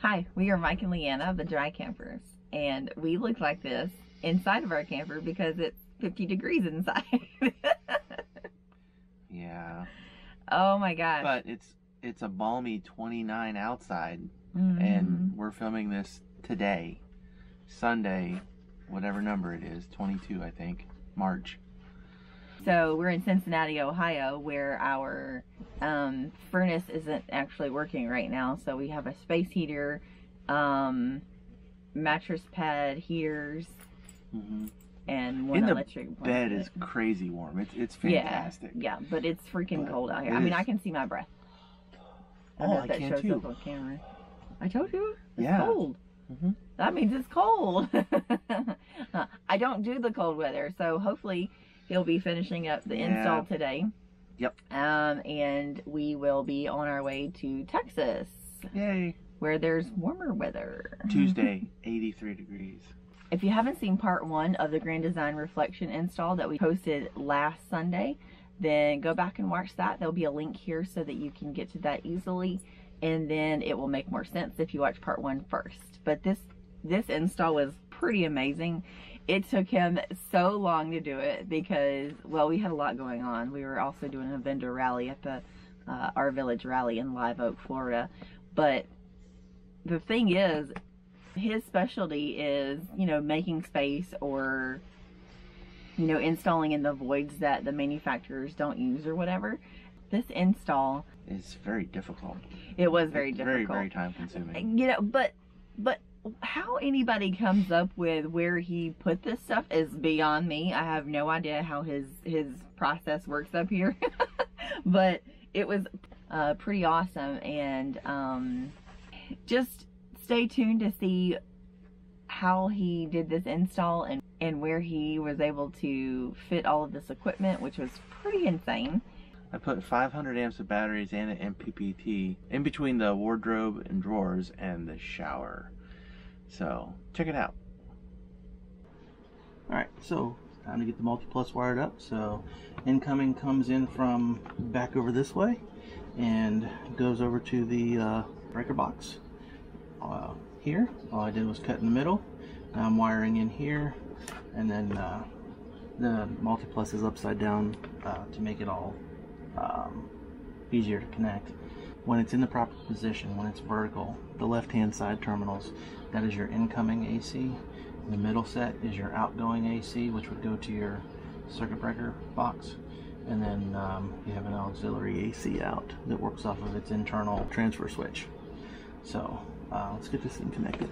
Hi, we are Mike and Leanna of the Dry Campers, and we look like this inside of our camper because it's 50 degrees inside. Yeah, oh my gosh. but it's it's a balmy 29 outside, Mhm. and we're filming this today, Sunday, whatever number it is, 22 I think, March. So we're in Cincinnati, Ohio, where our um, furnace isn't actually working right now. So we have a space heater, um, mattress pad heaters, hmm and one In the electric Bed is crazy warm. It's it's fantastic. Yeah, but it's freaking But cold out here. I mean, is. I can see my breath. Oh, I that can shows too. up on camera. I told you, it's Yeah. cold. Mhm. That means it's cold. I don't do the cold weather, so hopefully he'll be finishing up the Yeah. install today. Yep. Um, and we will be on our way to Texas, Yay! where there's warmer weather. Tuesday, 83 degrees. If you haven't seen part one of the Grand Design Reflection install that we posted last Sunday, then go back and watch that. There'll be a link here so that you can get to that easily, and then it will make more sense if you watch part one first. But this this install was pretty amazing. It took him so long to do it because, well, we had a lot going on. We were also doing a vendor rally at the uh, our village rally in Live Oak, Florida. But the thing is, his specialty is, you know, making space or, you know, installing in the voids that the manufacturers don't use or whatever. This install, is very difficult. it was very It's difficult. Very, very time consuming. You know, but, but how anybody comes up with where he put this stuff is beyond me. I have no idea how his, his process works up here. but it was uh, pretty awesome and um, just stay tuned to see how he did this install and, and where he was able to fit all of this equipment, which was pretty insane. I put 500 amps of batteries and an MPPT in between the wardrobe and drawers and the shower. So, check it out. Alright, so time to get the multi-plus wired up. So, incoming comes in from back over this way and goes over to the uh, breaker box uh, here. All I did was cut in the middle. Now I'm wiring in here and then uh, the multi-plus is upside down uh, to make it all um, easier to connect. When it's in the proper position, when it's vertical, the left hand side terminals, that is your incoming AC. The middle set is your outgoing AC, which would go to your circuit breaker box. And then um, you have an auxiliary AC out that works off of its internal transfer switch. So uh, let's get this thing connected.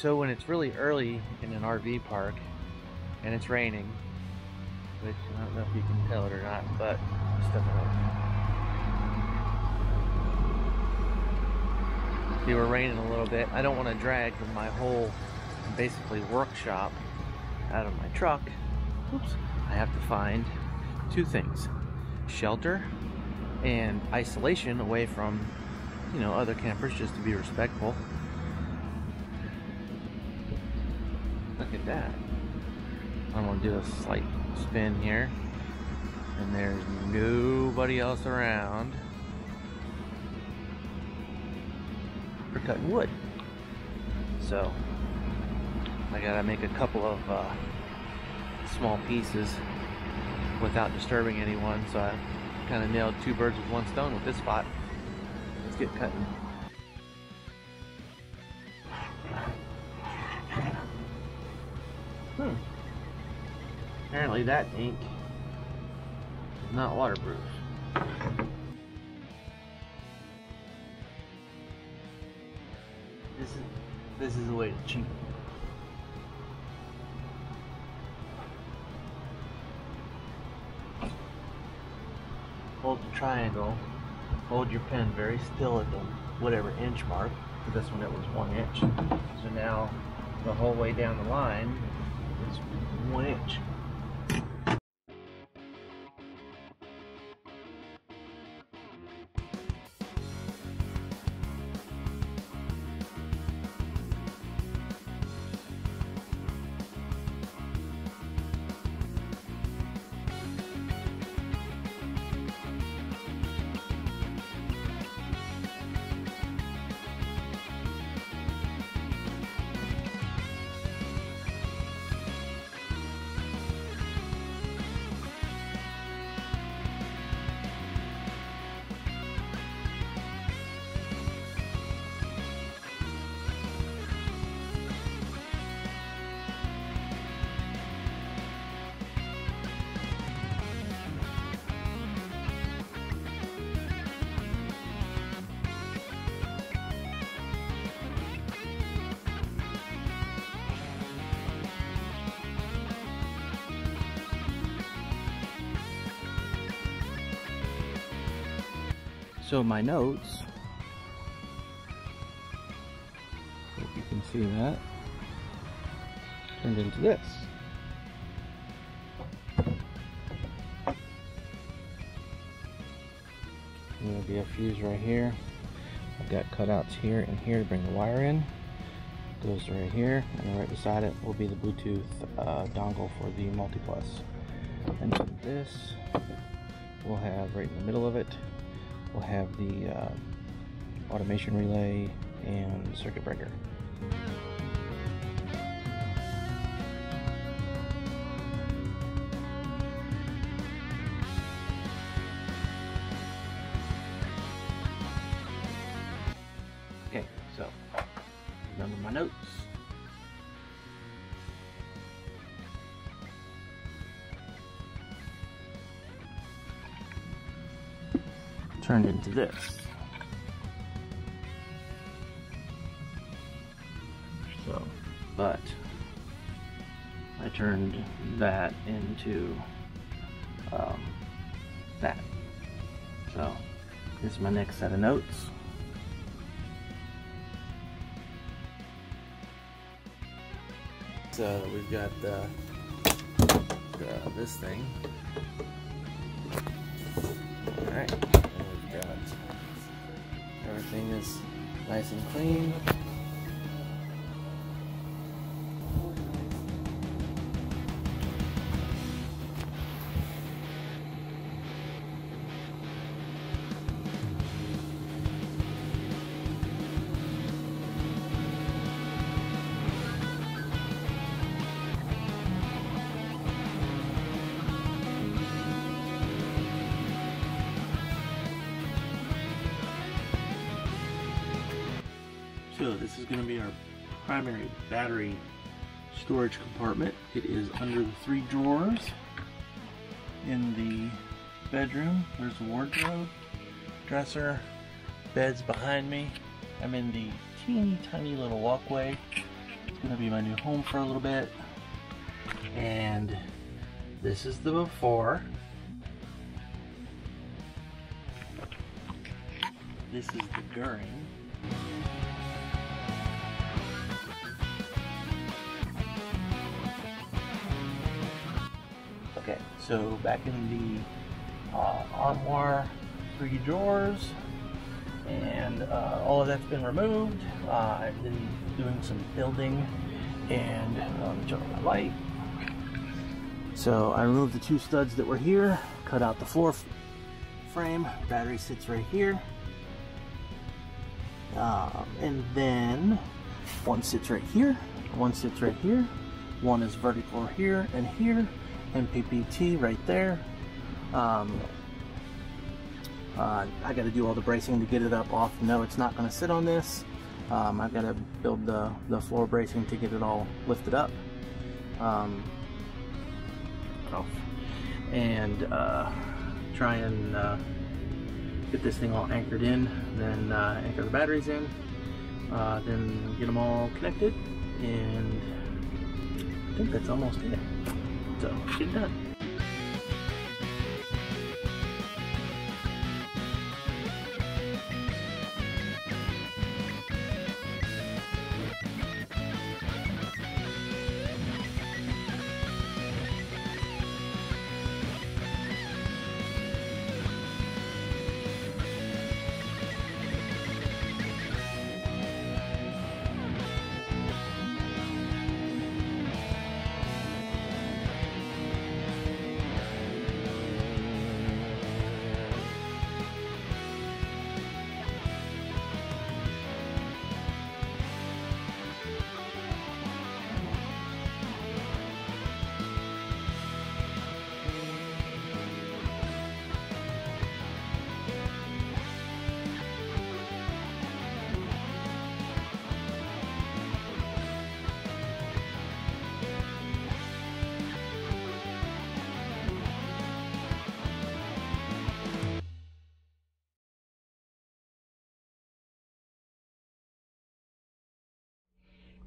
So when it's really early in an RV park and it's raining, which I don't know if you can tell it or not, but step up. See, we're raining a little bit. I don't want to drag my whole basically workshop out of my truck. Oops. I have to find two things shelter and isolation away from, you know, other campers just to be respectful. That. I'm gonna do a slight spin here. and there's nobody else around for cutting wood. So I gotta make a couple of uh, small pieces without disturbing anyone. So I kind of nailed two birds with one stone with this spot. Let's get cutting. Apparently that ink is not waterproof. This is this is the way to cheat. Hold the triangle, hold your pen very still at the whatever inch mark. For this one it was one inch. So now the whole way down the line is one inch. So my notes, if you can see that, turned into this. There'll be a fuse right here. I've got cutouts here and here to bring the wire in. Goes right here, and right beside it will be the Bluetooth uh, dongle for the Multiplus. And then this we'll have right in the middle of it we'll have the uh, automation relay and circuit breaker. Turned into this. So, but I turned that into um, that. So, this is my next set of notes. So we've got uh, uh, this thing. Nice and clean. So this is going to be our primary battery storage compartment. It is under the three drawers in the bedroom. There's a wardrobe, dresser, beds behind me. I'm in the teeny tiny little walkway. It's going to be my new home for a little bit. And this is the before. This is the during. Okay, so back in the uh, armoire, three drawers, and uh, all of that's been removed. Uh, I've been doing some building and um, turn on my light. So I removed the two studs that were here, cut out the floor frame, battery sits right here. Um, and then one sits right here, one sits right here, one is vertical here and here, MPPT right there. Um, uh, I got to do all the bracing to get it up off. No, it's not going to sit on this. Um, I've got to build the, the floor bracing to get it all lifted up. Um, off. And uh, try and uh, get this thing all anchored in, then uh, anchor the batteries in, uh, then get them all connected, and I think that's almost it. So, get done.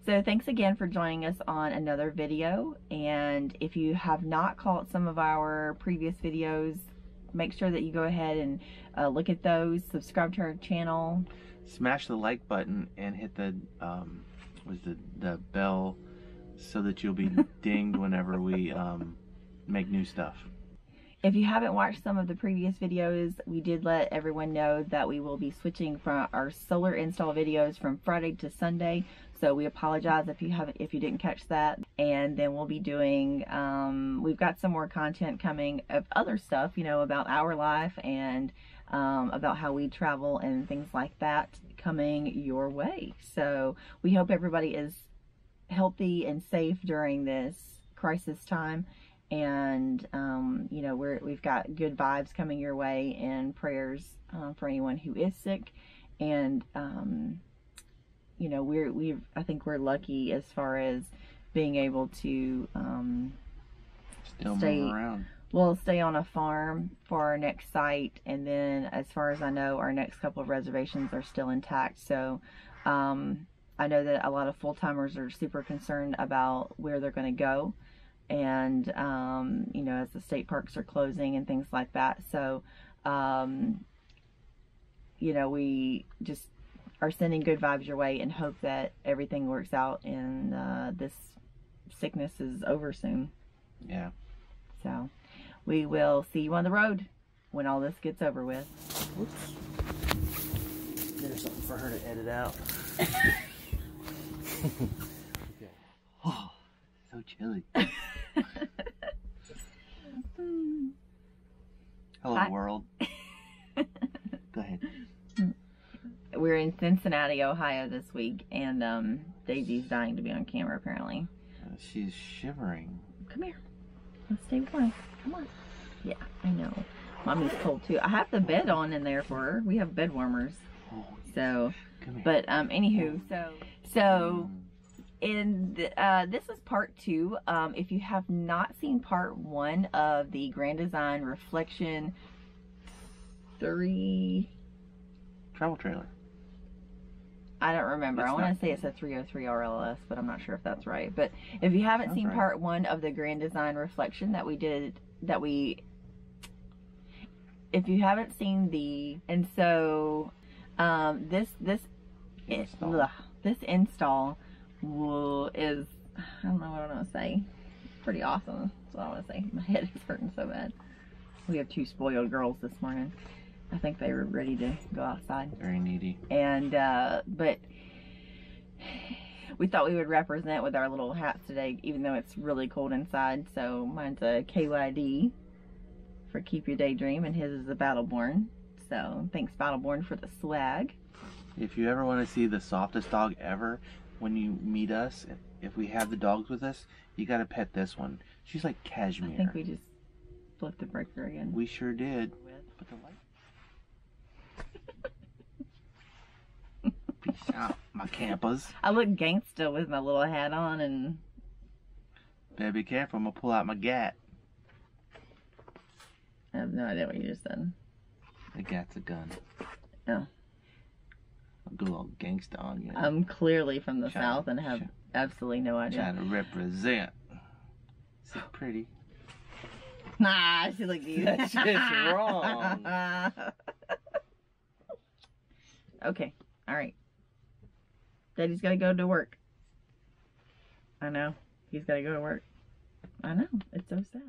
So thanks again for joining us on another video. And if you have not caught some of our previous videos, make sure that you go ahead and uh, look at those, subscribe to our channel. Smash the like button and hit the um, was the the bell so that you'll be dinged whenever we um, make new stuff. If you haven't watched some of the previous videos, we did let everyone know that we will be switching from our solar install videos from Friday to Sunday. So we apologize if you haven't, if you didn't catch that. And then we'll be doing, um, we've got some more content coming of other stuff, you know, about our life and um, about how we travel and things like that coming your way. So we hope everybody is healthy and safe during this crisis time and um, you know we're we've got good vibes coming your way and prayers uh, for anyone who is sick and um, you know we're we've I think we're lucky as far as being able to um, Still Stay- around. we'll stay on a farm for our next site. And then as far as I know our next couple of reservations are still intact. So um, I know that a lot of full-timers are super concerned about where they're going to go. And um, you know as the state parks are closing and things like that. So um, you know we just are sending good vibes your way and hope that everything works out and uh, this sickness is over soon Yeah. so we will see you on the road when all this gets over with. Whoops. There's something for her to edit out. Oh, so chilly. Hello, Hi. world. We're in Cincinnati, Ohio this week, and um, Daisy's dying to be on camera apparently. Uh, she's shivering. Come here. Let's stay warm. Come on. Yeah, I know. Mommy's cold too. I have the bed on in there for her. We have bed warmers. Oh, So, but um, anywho, so so in the, uh, this is part two. Um, if you have not seen part one of the Grand Design Reflection three, travel trailer. I don't remember. It's I want to say it's a 303 RLS, but I'm not sure if that's right. But if you haven't seen right. part one of the Grand Design Reflection that we did, that we, if you haven't seen the, and so um, this this Install. ugh, this install will is I don't know what I want to say. Pretty awesome. That's what I want to say. My head is hurting so bad. We have two spoiled girls this morning. I think they were ready to go outside Very needy. and uh, but we thought we would represent with our little hats today, even though it's really cold inside. So mine's a KYD for Keep Your Daydream, and his is a Battleborn. So thanks, Battleborn, for the swag. If you ever want to see the softest dog ever, when you meet us, if we have the dogs with us, you got to pet this one. She's like cashmere. I think we just flipped the breaker again. We sure did. But the light. My campers. I look gangsta with my little hat on, and Better be careful. I'm gonna pull out my gat. I have no idea what you just said. The gat's a gun. Oh. I'll go all gangsta on you. I'm clearly from the China- south and have China- absolutely no idea. Trying to represent. Is it pretty? Nah, she looked you. That's just wrong. okay, all right. Daddy's gotta go to work. I know. He's gotta go to work. I know. It's so sad.